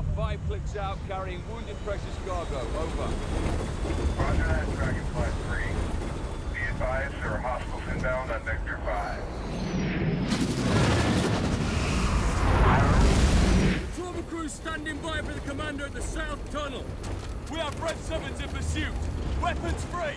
are five clicks out carrying wounded precious cargo. Over. Roger that, Dragonfly 3. Be advised, there are hostiles inbound on Vector 5. Trauma crew standing by for the commander at the south tunnel. We have Rev Sevens in pursuit. Weapons free.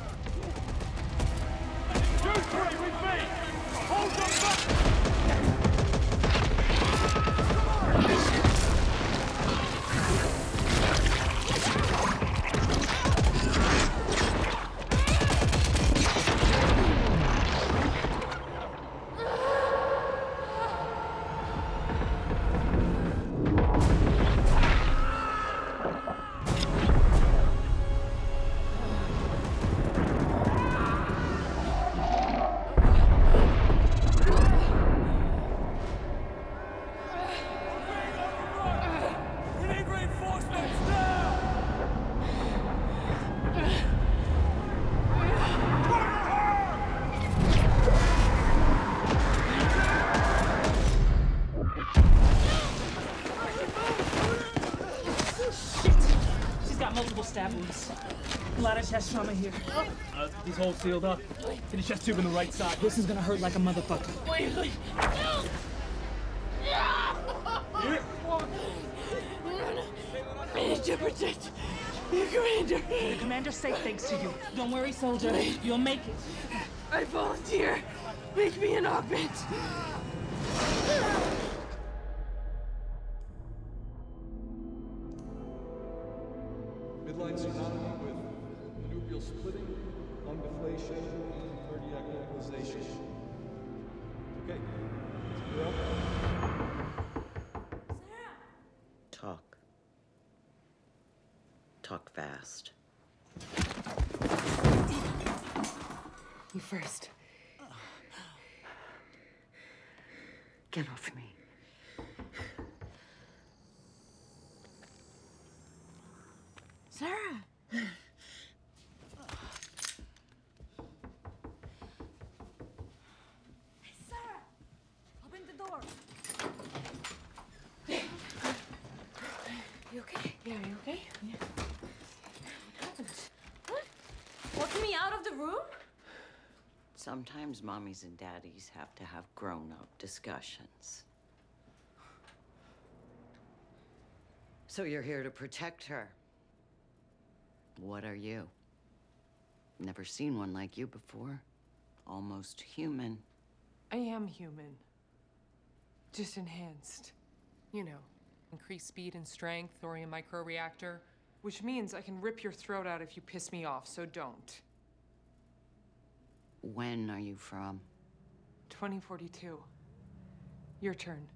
stab wounds. A lot of chest trauma here. Uh, these holes sealed up. Hit a chest tube in the right side. This is gonna hurt like a motherfucker. Wait, wait. I need to protect your commander. The commander's safe thanks to you. Don't worry, soldier. You'll make it. I volunteer. Make me an augment. Midline sternotomy with manubrial splitting, lung deflation, and cardiac mobilization. Okay. You're up. Talk. Talk fast. You first. Get off me. Sarah! Sarah! Open the door! You okay? Yeah, you okay? Yeah. What happened? What? Walking me out of the room? Sometimes mommies and daddies have to have grown up discussions. So you're here to protect her. What are you? Never seen one like you before. Almost human. I am human. Just enhanced. You know, increased speed and strength, thorium microreactor, which means I can rip your throat out if you piss me off, so don't. When are you from? 2042. Your turn.